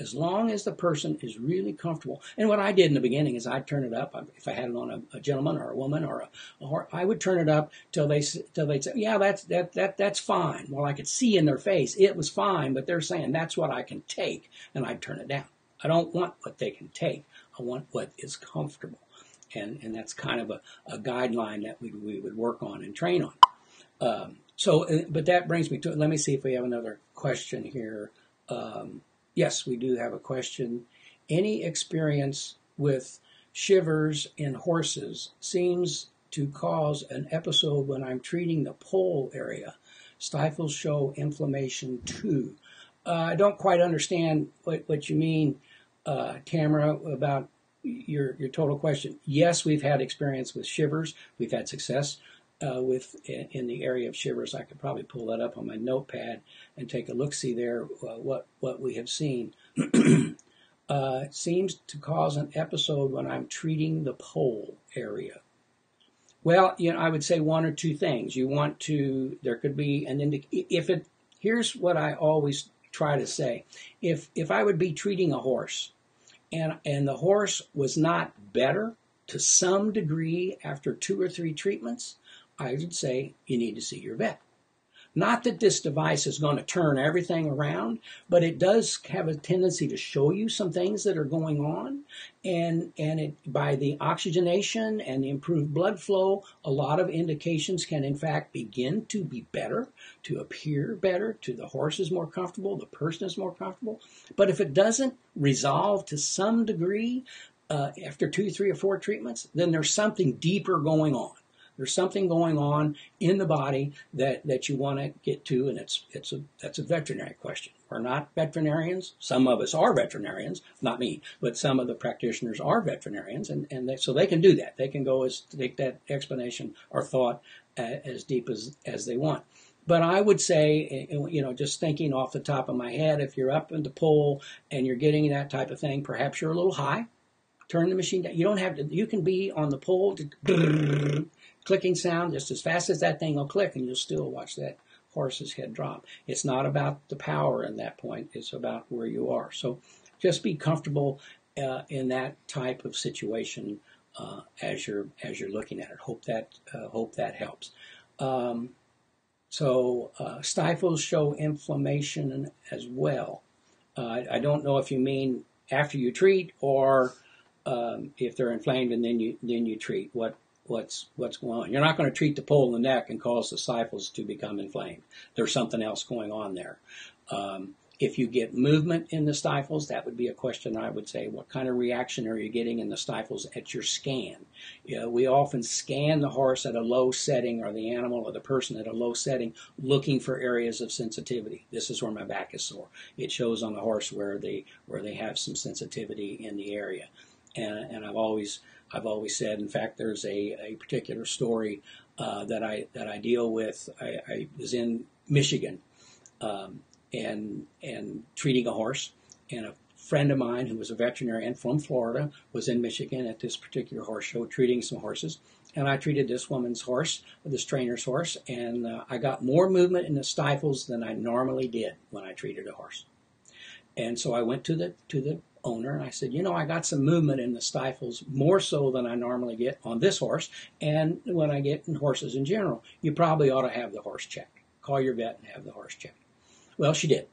as long as the person is really comfortable. And what I did in the beginning is I'd turn it up. If I had it on a, a gentleman or a woman or a, or I would turn it up till they till they'd say, "Yeah, that's that that that's fine." Well, I could see in their face it was fine, but they're saying that's what I can take, and I'd turn it down. I don't want what they can take. I want what is comfortable, and and that's kind of a, a guideline that we we would work on and train on. Um, so, uh, but that brings me to. Let me see if we have another question here. Um, Yes, we do have a question. Any experience with shivers in horses seems to cause an episode when I'm treating the poll area. Stifles show inflammation too. Uh, I don't quite understand what, what you mean, uh, Tamara, about your your total question. Yes, we've had experience with shivers. We've had success uh, with in the area of shivers. I could probably pull that up on my notepad and take a look see there uh, what what we have seen. uh, seems to cause an episode when I'm treating the poll area. Well, you know, I would say one or two things. You want to, there could be an indic, if it, here's what I always try to say. If, if I would be treating a horse and, and the horse was not better to some degree after two or three treatments, I would say you need to see your vet. Not that this device is going to turn everything around, but it does have a tendency to show you some things that are going on. And, and it, by the oxygenation and the improved blood flow, a lot of indications can in fact begin to be better, to appear better, to the horse is more comfortable, the person is more comfortable. But if it doesn't resolve to some degree uh, after two, three, or four treatments, then there's something deeper going on. There's something going on in the body that, that you want to get to, and it's it's a that's a veterinary question. We're not veterinarians. Some of us are veterinarians, not me, but some of the practitioners are veterinarians, and and they, so they can do that. They can go as take that explanation or thought uh, as deep as as they want. But I would say, eh, you know, just thinking off the top of my head, if you're up in the poll and you're getting that type of thing, perhaps you're a little high. Turn the machine down. You don't have to. You can be on the poll to clicking sound just as fast as that thing will click, and you'll still watch that horse's head drop. It's not about the power in that point, it's about where you are. So just be comfortable uh, in that type of situation uh, as you're as you're looking at it. Hope that uh, hope that helps. Um, so uh, stifles show inflammation as well. Uh, I don't know if you mean after you treat or um, if they're inflamed and then you then you treat. What what's what's going on. You're not going to treat the poll in the neck and cause the stifles to become inflamed. There's something else going on there. Um, if you get movement in the stifles, that would be a question I would say. What kind of reaction are you getting in the stifles at your scan? You know, we often scan the horse at a low setting or the animal or the person at a low setting looking for areas of sensitivity. This is where my back is sore. It shows on the horse where they where they have some sensitivity in the area. And, and I've always I've always said. In fact, there's a, a particular story uh, that I that I deal with. I, I was in Michigan um, and and treating a horse, and a friend of mine who was a veterinarian from Florida was in Michigan at this particular horse show treating some horses. And I treated this woman's horse, this trainer's horse, and uh, I got more movement in the stifles than I normally did when I treated a horse. And so I went to the to the owner and I said, you know, I got some movement in the stifles more so than I normally get on this horse and when I get in horses in general. You probably ought to have the horse checked. Call your vet and have the horse checked. Well, she did.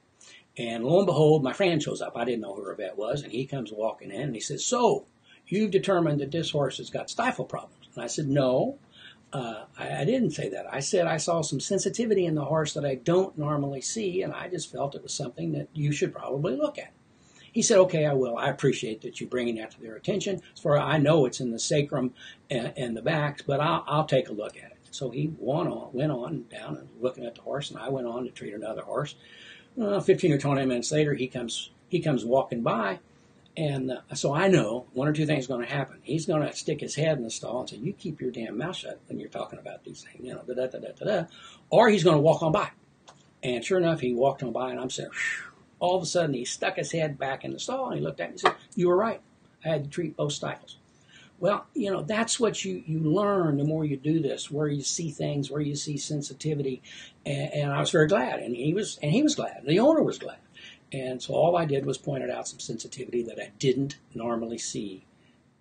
And lo and behold, my friend shows up. I didn't know who her vet was, and he comes walking in and he says, So, you've determined that this horse has got stifle problems. And I said, No, uh, I, I, didn't say that. I said I saw some sensitivity in the horse that I don't normally see, and I just felt it was something that you should probably look at. He said, okay, I will. I appreciate that you bringing that to their attention. As far I know it's in the sacrum and, and the backs, but I'll, I'll, take a look at it. So he went on, went on down and looking at the horse, and I went on to treat another horse. 15 or 20 minutes later, he comes, he comes walking by, and uh, so I know one or two things are going to happen. He's going to stick his head in the stall and say, "You keep your damn mouth shut when you're talking about these things," you know, da da da da da. Or he's going to walk on by, and sure enough, he walked on by, and I'm saying, all of a sudden he stuck his head back in the stall and he looked at me and said, You were right. I had to treat both stifles. Well, you know, that's what you, you learn the more you do this, where you see things, where you see sensitivity. And, and I was very glad. And he was and he was glad. The owner was glad. And so all I did was pointed out some sensitivity that I didn't normally see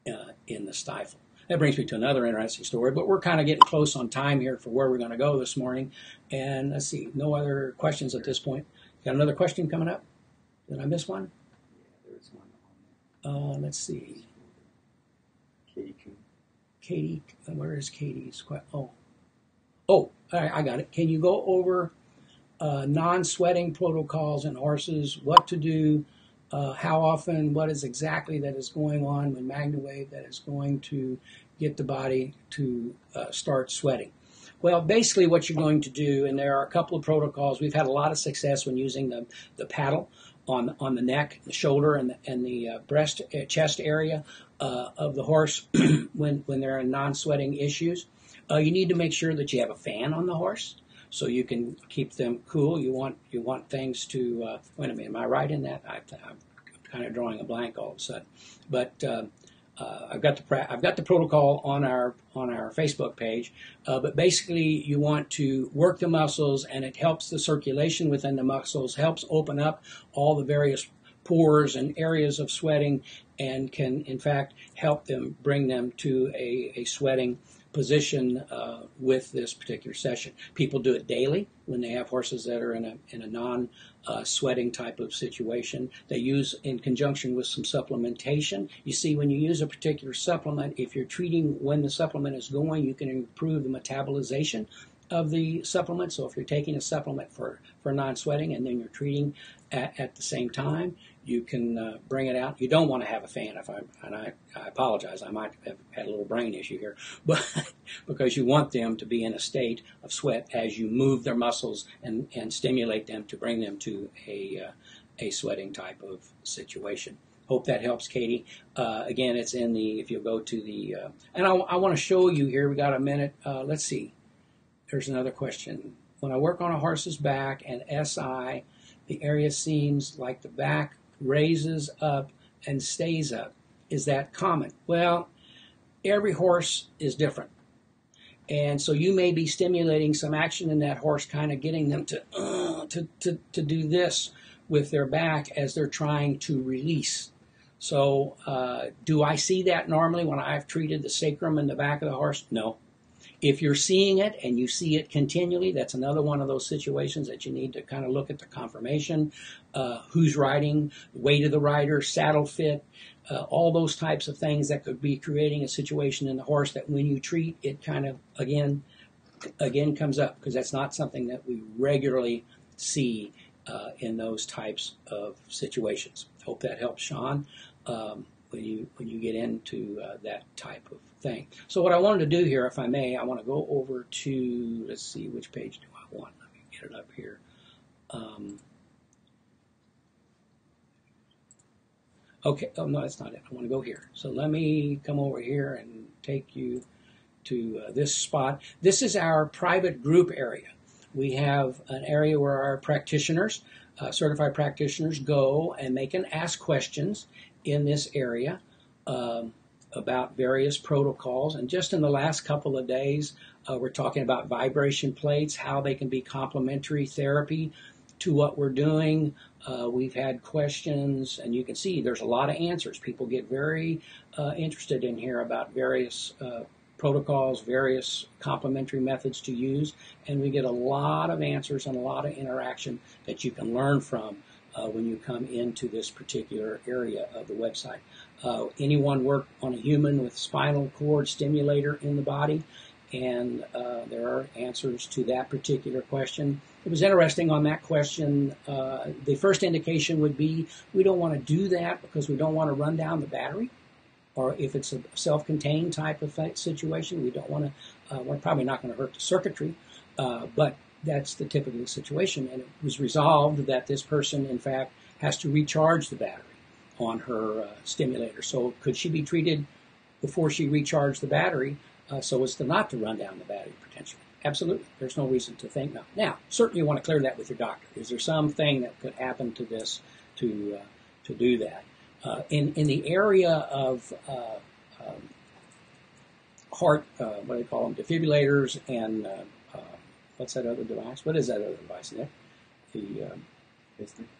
uh, in the stifle. That brings me to another interesting story, but we're kind of getting close on time here for where we're going to go this morning. And let's see, no other questions at this point. Got another question coming up? Did I miss one? Yeah, there's one on Uh, let's see. Katie Coon. Katie, uh, where is Katie's? Oh, oh, I, I got it. Can you go over uh, non-sweating protocols in horses? What to do? Uh, how often? What is exactly that is going on with MagnaWave that is going to get the body to uh, start sweating? Well, basically, what you're going to do, and there are a couple of protocols. We've had a lot of success when using the, the paddle on on the neck, the shoulder, and the, and the uh, breast, uh, chest area uh, of the horse when when they're non-sweating issues. Uh, you need to make sure that you have a fan on the horse so you can keep them cool. You want you want things to. Uh, wait a minute, am I right in that? I, I'm kind of drawing a blank all of a sudden. But uh, I've got the I've got the protocol on our on our Facebook page. Uh, but basically, you want to work the muscles, and it helps the circulation within the muscles, helps open up all the various pores and areas of sweating, and can in fact help them bring them to a, a sweating position uh, with this particular session. People do it daily when they have horses that are in a, in a non uh, sweating type of situation. They use in conjunction with some supplementation. You see, when you use a particular supplement, if you're treating when the supplement is going, you can improve the metabolization of the supplement. So if you're taking a supplement for, for non sweating and then you're treating at, at the same time, you can uh, bring it out. You don't want to have a fan. If I and I, I apologize, I might have had a little brain issue here, but because you want them to be in a state of sweat as you move their muscles and, and stimulate them to bring them to a uh, a sweating type of situation. Hope that helps, Katie. Uh, again, it's in the if you go to the uh, and I, I want to show you here. We got a minute. Uh, let's see. There's another question. When I work on a horse's back and SI, the area seems like the back raises up and stays up. Is that common? Well, every horse is different. And so you may be stimulating some action in that horse, kind of getting them to, uh, to, to, to do this with their back as they're trying to release. So, uh, do I see that normally when I've treated the sacrum in the back of the horse? No. If you're seeing it and you see it continually, that's another one of those situations that you need to kind of look at the conformation, uh, who's riding, weight of the rider, saddle fit, uh, all those types of things that could be creating a situation in the horse that when you treat, it kind of again, again comes up because that's not something that we regularly see uh, in those types of situations. Hope that helps, Sean. Um, when you when you get into uh, that type of thing. So what I wanted to do here, if I may, I want to go over to let's see which page do I want. Let me get it up here. Um, okay, oh no, that's not it. I want to go here. So let me come over here and take you to uh, this spot. This is our private group area. We have an area where our practitioners, uh, certified practitioners, go and they can ask questions in this area um, about various protocols. And just in the last couple of days, uh, we're talking about vibration plates, how they can be complementary therapy to what we're doing. Uh, we've had questions, and you can see there's a lot of answers. People get very uh, interested in here about various uh, protocols, various complementary methods to use, and we get a lot of answers and a lot of interaction that you can learn from uh, when you come into this particular area of the website. Uh, anyone work on a human with spinal cord stimulator in the body? And uh, there are answers to that particular question. It was interesting on that question. Uh, the first indication would be we don't want to do that because we don't want to run down the battery. Or if it's a self contained type of situation, we don't want to, uh, we're probably not going to hurt the circuitry. Uh, but that's the typical situation. And it was resolved that this person, in fact, has to recharge the battery on her uh, stimulator. So could she be treated before she recharged the battery uh, so as to not to run down the battery potentially? Absolutely. There's no reason to think no. Now, certainly you want to clear that with your doctor. Is there something that could happen to this to uh, to do that? Uh, in in the area of uh, um, heart, uh, what do they call them, defibrillators and what's that other device? What is that other device, Nick? The um,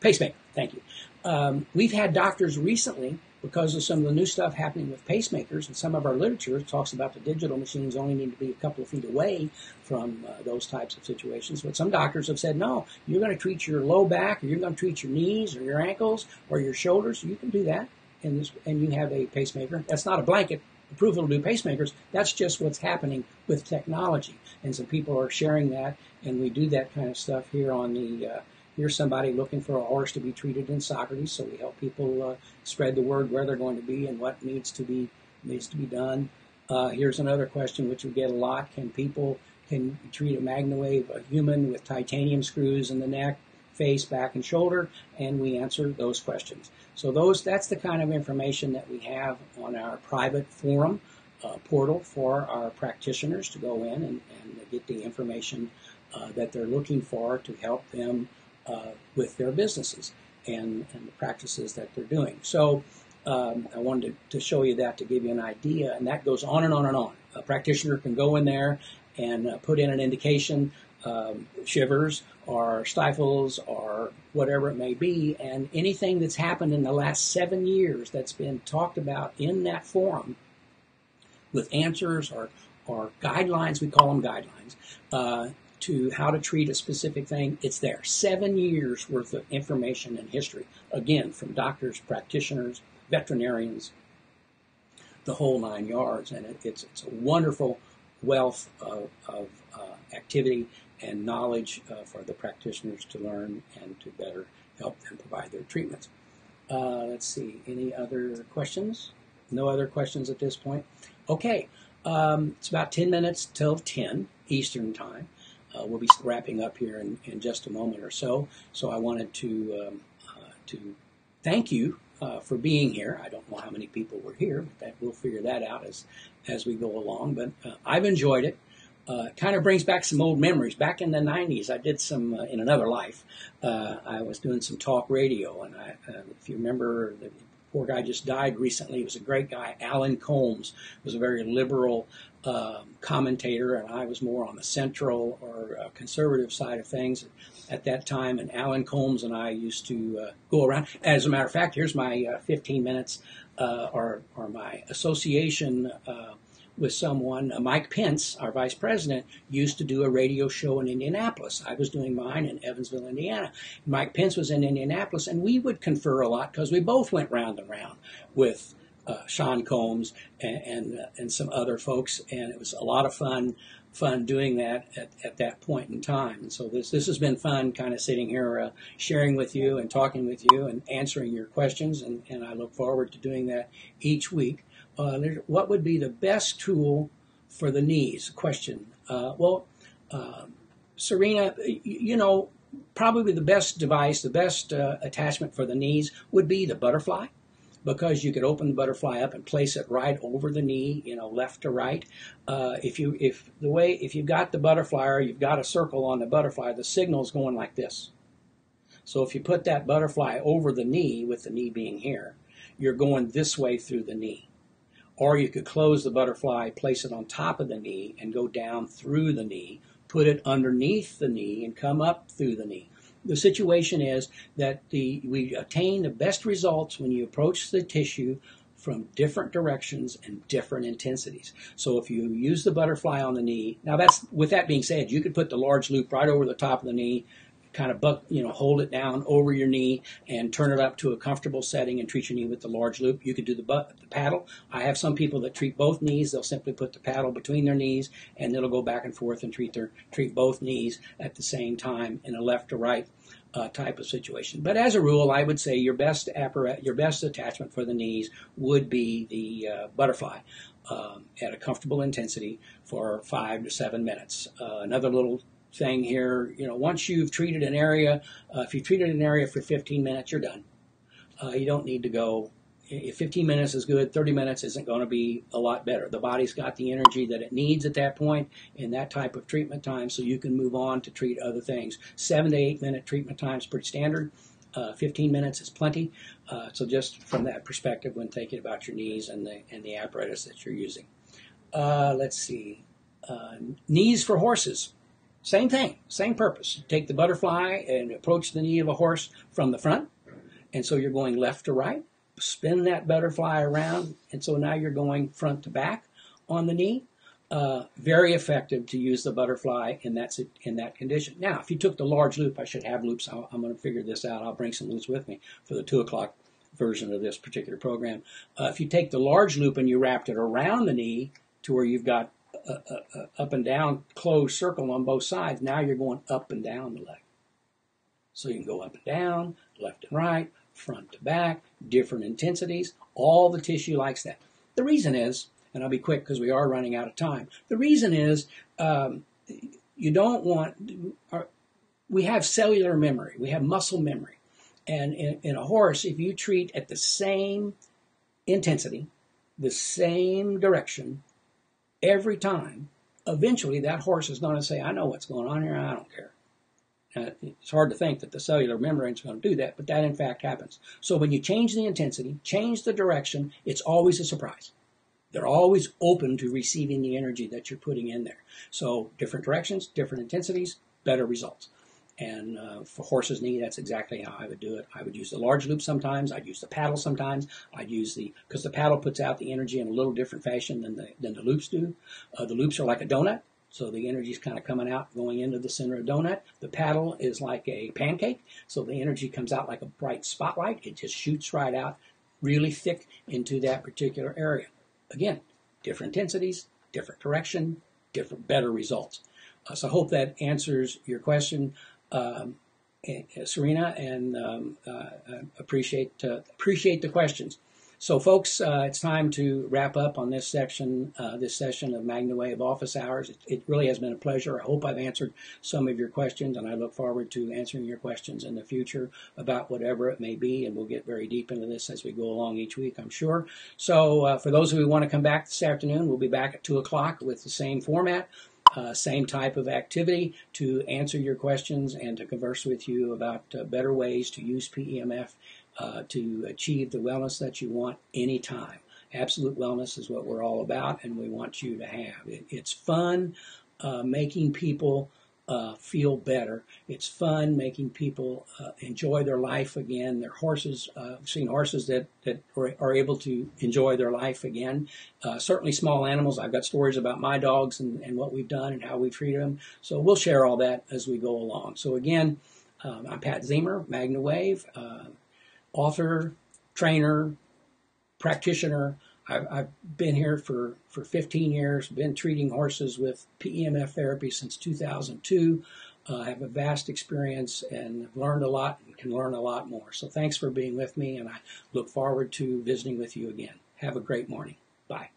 pacemaker. Thank you. Um, we've had doctors recently, because of some of the new stuff happening with pacemakers, and some of our literature talks about the digital machines only need to be a couple of feet away from uh, those types of situations. But some doctors have said, no, you're going to treat your low back, or you're going to treat your knees, or your ankles, or your shoulders. You can do that, in this, and you have a pacemaker. That's not a blanket approval to do pacemakers. That's just what's happening with technology, and some people are sharing that, and we do that kind of stuff here on the. Uh, here's somebody looking for a horse to be treated in Socrates, so we help people uh, spread the word where they're going to be and what needs to be needs to be done. Uh, here's another question which we get a lot: Can people can treat a MagnaWave a human with titanium screws in the neck, face, back, and shoulder? And we answer those questions. So those that's the kind of information that we have on our private forum uh, portal for our practitioners to go in and, and get the information uh, that they're looking for to help them uh, with their businesses. and, and the practices that they're doing. So um, I wanted to, to, show you that to give you an idea, and that goes on and on and on. A practitioner can go in there and uh, put in an indication, um, shivers or stifles or whatever it may be, and anything that's happened in the last seven years that's been talked about in that forum with answers or, or guidelines, we call them guidelines, uh, to how to treat a specific thing, it's there. Seven years worth of information and history, again, from doctors, practitioners, veterinarians, the whole nine yards. And it, it's, it's a wonderful wealth of, of uh, activity and knowledge uh, for the practitioners to learn and to better help them provide their treatments. Uh, let's see, any other questions? No other questions at this point? Okay, um, it's about 10 minutes till 10 Eastern Time. Uh, we'll be wrapping up here in, in, just a moment or so. So I wanted to um, uh, to thank you uh, for being here. I don't know how many people were here, but that, we'll figure that out as as we go along. But uh, I've enjoyed it. Uh, kind of brings back some old memories. Back in the '90s, I did some uh, in another life. I was doing some talk radio, and I, if you remember, the poor guy just died recently. He was a great guy. Alan Colmes was a very liberal uh, commentator, and I was more on the central or uh, conservative side of things at that time. And Alan Colmes and I used to uh, go around. As a matter of fact, here's my uh, 15 minutes uh, or, or my association uh, with someone. Mike Pence, our vice president, used to do a radio show in Indianapolis. I was doing mine in Evansville, Indiana. Mike Pence was in Indianapolis, and we would confer a lot because we both went round and round with uh, Sean Combs and and, uh, and, some other folks, and it was a lot of fun fun doing that at, at that point in time. And so this this has been fun, kind of sitting here uh, sharing with you and talking with you and answering your questions, and, and I look forward to doing that each week. Uh, what would be the best tool for the knees? Question. Uh, well, um, Serena, you know, probably the best device, the best uh, attachment for the knees would be the butterfly because you could open the butterfly up and place it right over the knee, you know, left to right. Uh, if you if the way if you've got the butterfly or you've got a circle on the butterfly, the signal is going like this. So if you put that butterfly over the knee, with the knee being here, you're going this way through the knee. Or you could close the butterfly, place it on top of the knee, and go down through the knee, put it underneath the knee, and come up through the knee the situation is that the we attain the best results when you approach the tissue from different directions and different intensities. So if you use the butterfly on the knee, now that's with that being said, you could put the large loop right over the top of the knee, kind of buck, you know, hold it down over your knee and turn it up to a comfortable setting and treat your knee with the large loop. You could do the, butt, the paddle. I have some people that treat both knees. They'll simply put the paddle between their knees and it'll go back and forth and treat their treat both knees at the same time in a left to right uh, type of situation. But as a rule, I would say your best apparat- your best attachment for the knees would be the uh, butterfly um, at a comfortable intensity for five to seven minutes. Uh, another little thing here, you know, once you've treated an area, uh, if you've treated an area for 15 minutes, you're done. Uh, you don't need to go if 15 minutes is good, 30 minutes isn't going to be a lot better. The body's got the energy that it needs at that point in that type of treatment time, so you can move on to treat other things. Seven to eight minute treatment time is pretty standard. Uh, 15 minutes is plenty. Uh, so just from that perspective, when thinking about your knees and the and the apparatus that you're using, uh, let's see, uh, knees for horses. Same thing, same purpose. Take the butterfly and approach the knee of a horse from the front, and so you're going left to right spin that butterfly around, and so now you're going front to back on the knee. Uh, very effective to use the butterfly in that in that condition. Now, if you took the large loop, I should have loops. i am going to figure this out. I'll bring some loops with me for the two o'clock version of this particular program. Uh, if you take the large loop and you wrapped it around the knee to where you've got a, a up and down closed circle on both sides, now you're going up and down the leg. So you can go up and down, left and right, front to back, different intensities. All the tissue likes that. The reason is, and I'll be quick because we are running out of time. The reason is um, you don't want, our, we have cellular memory, we have muscle memory. And in, in a horse, if you treat at the same intensity, the same direction every time, eventually that horse is going to say, I know what's going on here, I don't care. Uh, it's hard to think that the cellular membrane is going to do that, but that in fact happens. So when you change the intensity, change the direction, it's always a surprise. They're always open to receiving the energy that you're putting in there. So different directions, different intensities, better results. And uh, for horse's knee, that's exactly how I would do it. I would use the large loop sometimes. I'd use the paddle sometimes. I'd use the because the paddle puts out the energy in a little different fashion than the than the loops do. Uh, the loops are like a donut, so the energy is kind of coming out, going into the center of the donut. The paddle is like a pancake, so the energy comes out like a bright spotlight. It just shoots right out, really thick into that particular area. Again, different intensities, different direction, different better results. Uh, so I hope that answers your question um, Serena, and um, uh, appreciate uh, appreciate the questions. So, folks, uh, it's time to wrap up on this section, this session of MagnaWave of Office Hours. It, it, really has been a pleasure. I hope I've answered some of your questions, and I look forward to answering your questions in the future about whatever it may be. And we'll get very deep into this as we go along each week, I'm sure. So, for those who want to come back this afternoon, we'll be back at two o'clock with the same format uh, same type of activity to answer your questions and to converse with you about uh, better ways to use PEMF uh, to achieve the wellness that you want anytime. Absolute wellness is what we're all about, and we want you to have. It, it's fun uh, making people uh, feel better. It's fun making people uh, enjoy their life again. Their horses, uh, seen horses that, that are, are, able to enjoy their life again. Uh, certainly small animals. I've got stories about my dogs and, and what we've done and how we treat them. So we'll share all that as we go along. So again, um, I'm Pat Ziemer, MagnaWave, uh, author, trainer, practitioner, I've, I've been here for, for 15 years, been treating horses with PEMF therapy since 2002. Uh, I have a vast experience and have learned a lot and can learn a lot more. So thanks for being with me, and I look forward to visiting with you again. Have a great morning. Bye.